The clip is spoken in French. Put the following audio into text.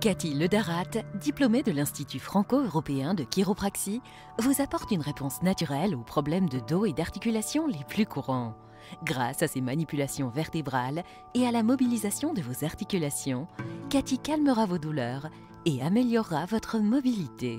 Cathy Ledarat, diplômée de l'Institut franco-européen de chiropraxie, vous apporte une réponse naturelle aux problèmes de dos et d'articulation les plus courants. Grâce à ses manipulations vertébrales et à la mobilisation de vos articulations, Cathy calmera vos douleurs et améliorera votre mobilité.